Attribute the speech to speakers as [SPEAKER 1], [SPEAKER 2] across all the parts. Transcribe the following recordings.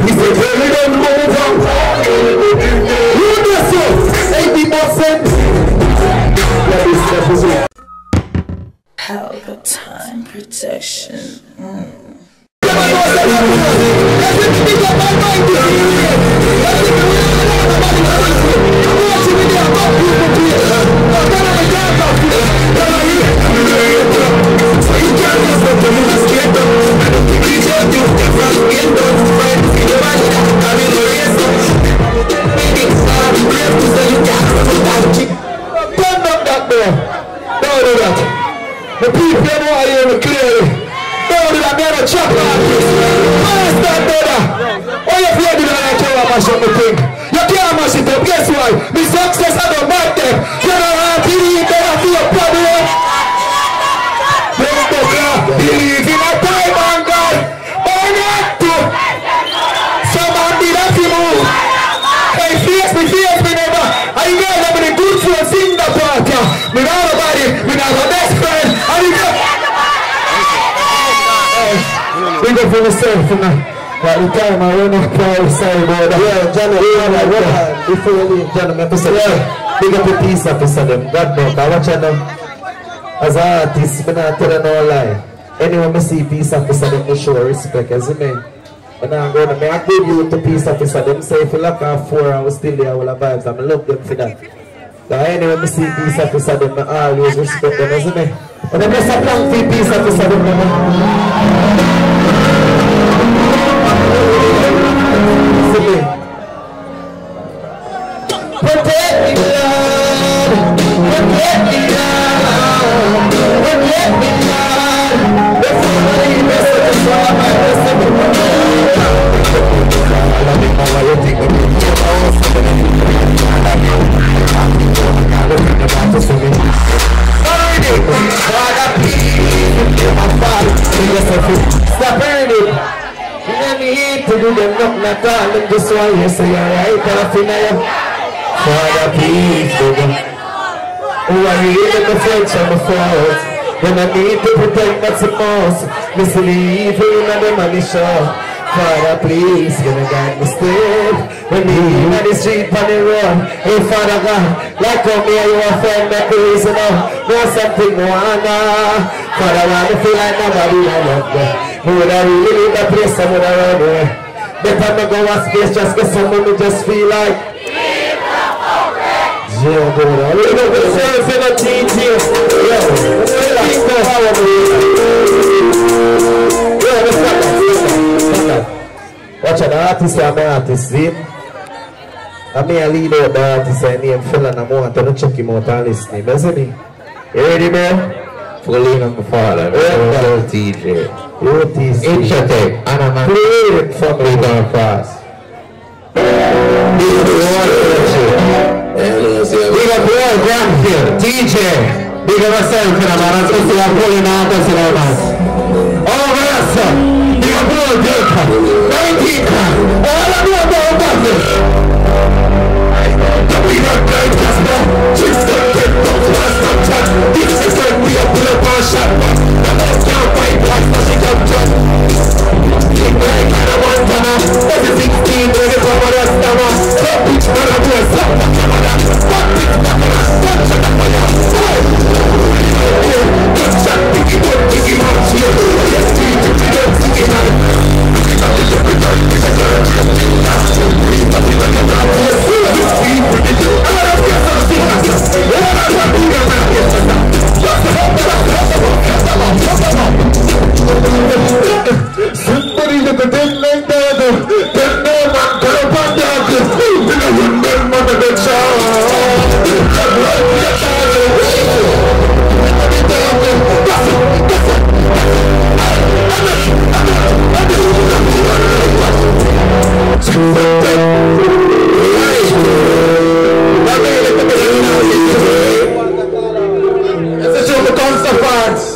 [SPEAKER 1] He said, well, mash up the thing? You can't mash it up. Guess why? The success I don't back them. You don't have to believe to your problem. Don't believe in a time on God. Not to. Someone did have to move. Hey, face me, face me, neighbor. I know that with the good friends in the party. We know nobody, we know our best friend. And we go. We go for you the time I up, I'm sorry about that.
[SPEAKER 2] Yeah, uh, before you leave, John, I'm episode. Yeah. Big up peace officer, them. God I watch them. I'm not telling no lie. Anyone I see peace officer, them, show respect, as you mean. And I'm going to make a good youth to peace officer. Them say if you lock off four and we still there, all vibes. I'm love them for that. But anyway, I see peace officer, them, I always respect them, as you mean. And then there's a plan peace officer, them, man.
[SPEAKER 1] Please, baby. Who are you in the friends and the faults? When I need to protect most. Listen, evil and the money show. Father, please, gonna guide me still. When me in the street, on the road. Hey, Father God, like how me you friend, me crazy now. Know something, wanna. Father, I wanna feel like nobody I love me. Who would I really leave the place, I would have run away. Better me go a space just cause someone me just feel like Watch the artist are my artist, see? I mean, I lead out the artist I name fella and I want to check him out and listen him, isn't he? You ready, bro?
[SPEAKER 3] Fully on the father.
[SPEAKER 1] Yeah. Tease me.
[SPEAKER 3] Intratech. And I'm a
[SPEAKER 1] Play it for
[SPEAKER 3] we
[SPEAKER 1] me.
[SPEAKER 3] gone fast.
[SPEAKER 1] Big up your Granfield, Teejay. Big up know, man. I'm supposed to pulling out know, man. All over us. Big up Delta.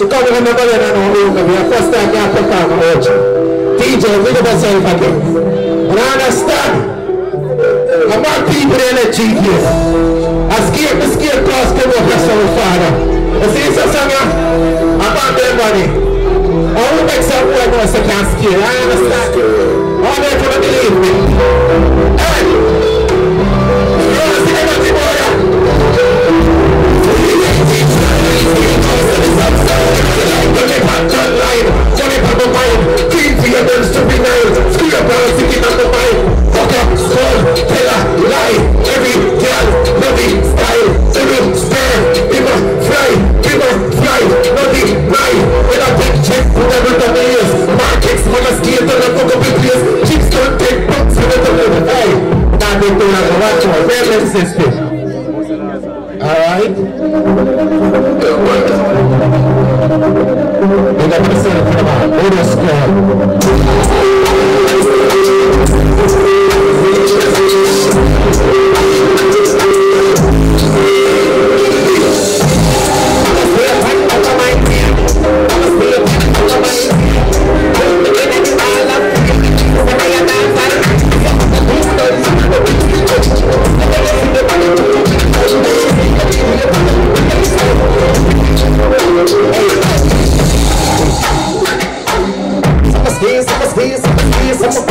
[SPEAKER 1] The body and know who we are. First time you perform watch. DJ, big up yourself again. And. I'm not people in the GP. I scared the scared class come up as our father. You see song yeah? About their money. I will make some boy know so can scare. I understand. All they can believe.
[SPEAKER 4] business ski, summer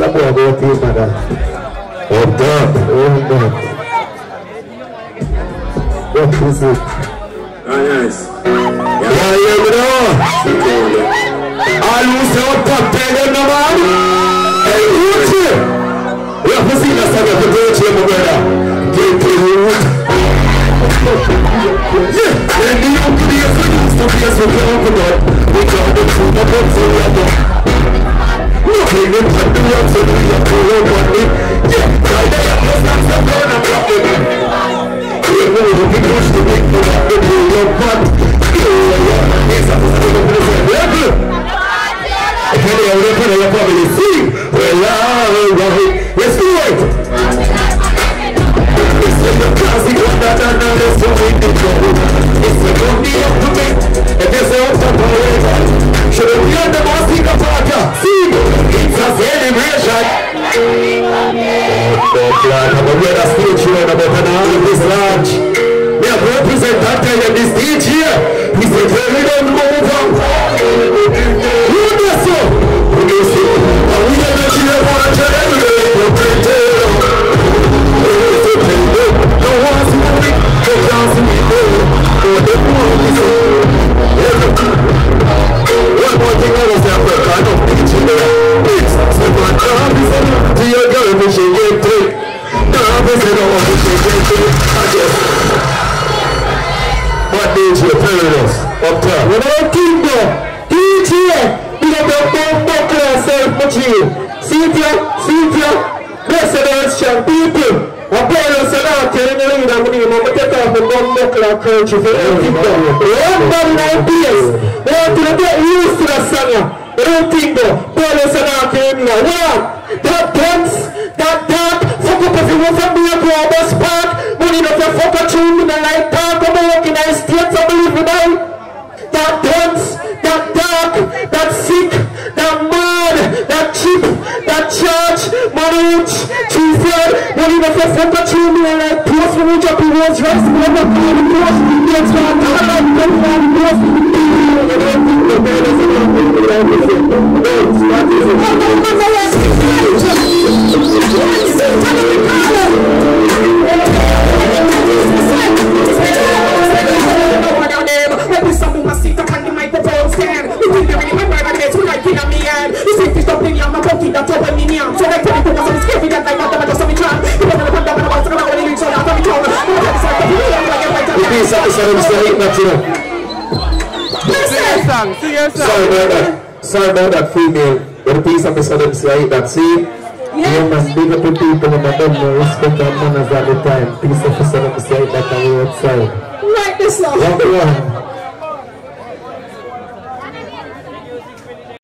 [SPEAKER 4] tuh pada. Wala po ako yung team pada. Hold up, hold up. What is it?
[SPEAKER 5] nice.
[SPEAKER 4] Yeah, yeah, bro. Almost out top ten on the man. Hey, Uchi. We have seen us have to go to my brother. Get to the root. Yeah, and the young players who used to be as we can open up. We got the food up on so we are Nothing in the world so are to work on it. Yeah, right there, I'm just not so good, I'm not good. We know we can push the big the real fun. Yeah, Oh, God, I'm going to stage here and I'm going to this large. We have represented in this stage here. He's a very don't move on. Who does so? Who does so? And we are not here for a generation. We're pretending. No one's moving, no one's moving. Oh, coach you for everything. Bum nine want. You don't think though. What? That dance, that dark. Fuck up everyone from me up to our bus park. Money not to fuck a light. That dance, that dark, that sick, that mad, that cheap, that church.
[SPEAKER 6] Manage, cheesehead, not even for front of two million like post when we drop the words
[SPEAKER 2] song, sing your song.
[SPEAKER 6] Sorry about that. Sorry about that female. But the peace officer them say it that see. You must big up the people and them no respect and manners at the time. Peace officer them say it that on the outside.
[SPEAKER 2] Like this song.
[SPEAKER 6] One one.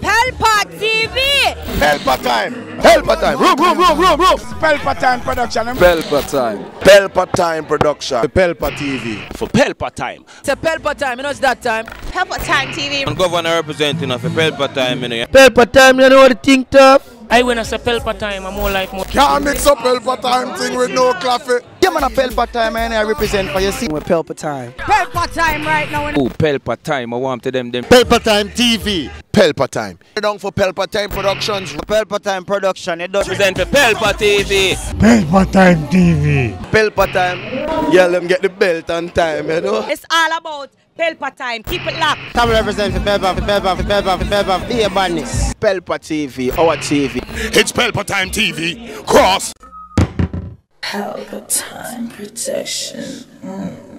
[SPEAKER 7] Pelpa TV!
[SPEAKER 8] Pelpa time. Pelpa time. Room, room, room, room, room. Pelpa time production. Pelpa time. Pelpa time production. Pelpa TV.
[SPEAKER 9] for Pelpa time.
[SPEAKER 10] It's a Pelpa time, you know it's that time.
[SPEAKER 7] Pelpa Time TV.
[SPEAKER 9] And governor representing of Pelpa time, you know.
[SPEAKER 2] Pelpa time, you know what the thing tough?
[SPEAKER 11] I when I say Pelpa time, I'm more like more.
[SPEAKER 8] Can't mix up Pelpa time thing with no coffee.
[SPEAKER 12] Yeah, man, a Pelpa time, and I represent for you. See, with Pelpa time.
[SPEAKER 7] Pelpa Time right now.
[SPEAKER 9] Oh, Pelpa time, I want to them them.
[SPEAKER 8] Pelpa time TV. Pelpa time. You're down for Pelpa time productions.
[SPEAKER 12] Pelpa time production. It does
[SPEAKER 9] Represent for Pelpa TV.
[SPEAKER 8] Pelpa time TV. Pelpa time. Yeah, let them get the belt on time, you know.
[SPEAKER 7] It's all about Pelpa Time. Keep it locked.
[SPEAKER 12] Come represent for Pelpa, for Pelpa, for Pelpa, for Pelpa, for the badness. Pelpa TV, our TV.
[SPEAKER 8] It's Pelpa time TV. Cross.
[SPEAKER 10] Pelpa time protection. Mm.